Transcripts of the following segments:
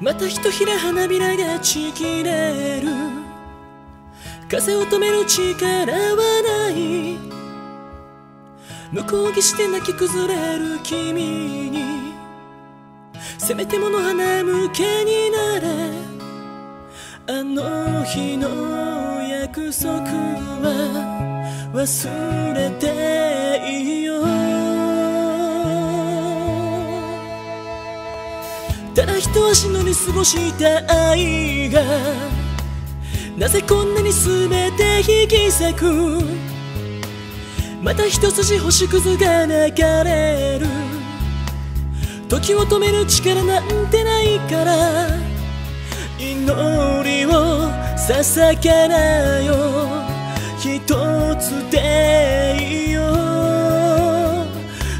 またひとひら花びらがちぎれる。風を止める力はない。向こう岸で泣き崩れる君に。せめてもの花向けになれ。あの日の約束は忘れてただ一足乗り過ごした愛がなぜこんなに全て引き裂く？また一筋星屑が流れる？時を止める力なんてないから祈りを捧げなよ。一つでいいよ。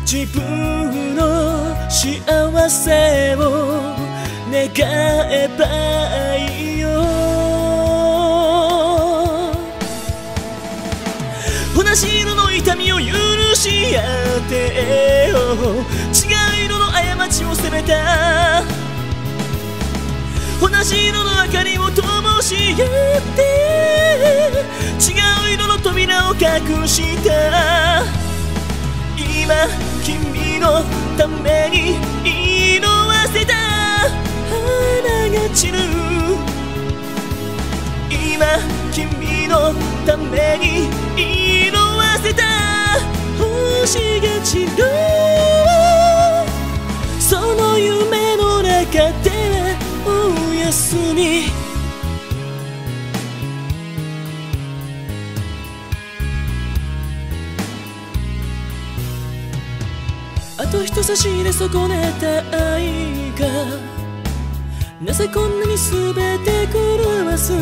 自分の幸せを願えばいいよ。同じ色の痛みを許し合ってよ。違う色の過ちを責めた。同じ色の明かりを灯し合って。違う色の扉を隠した。今君のために星が散る。その夢の中でおやすみ。あと一差し入れ損ねた愛がなぜこんなに全て狂わす？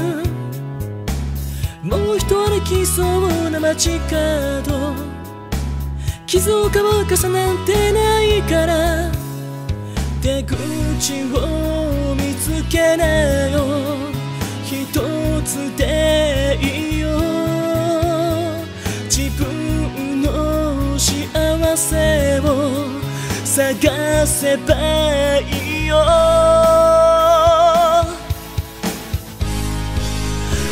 もう一歩歩きそうな街角。傷を乾かさなんてないから。出口を見つけなよ。一つでいいよ。自分の幸せを探せばいいよ。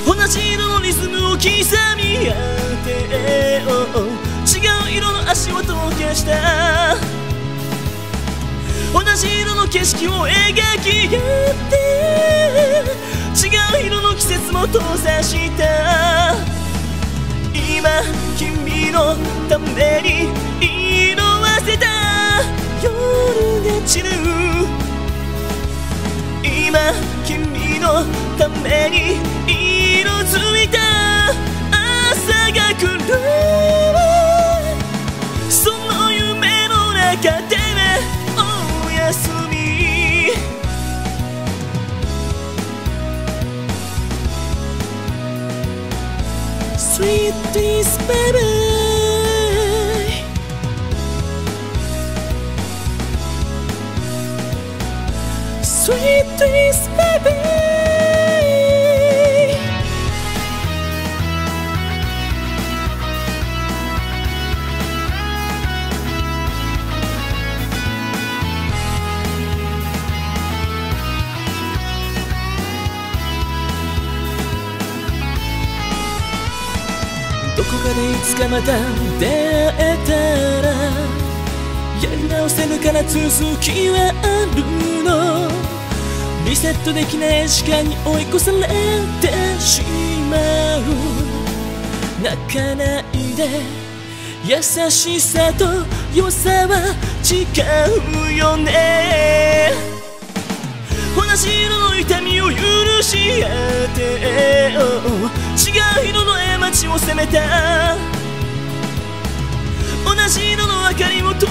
同じのリズムを刻み合って違う足音を消した同じ色の景色を描き合って。違う色の季節も閉ざした今君のために色あせた夜が散る。今君のために色づいた。朝が来る。60s, baby. かでいつかまた出会えたらやり直せるから。続きはあるのリセットできない時間に追い越されてしまう。泣かないで優しさと良さは違うよね。同じ色の痛みを許し合って違う色街を責めた。同じ色の明かりを灯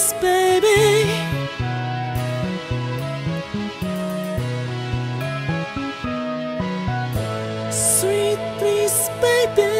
dreams baby. Sweet dreams baby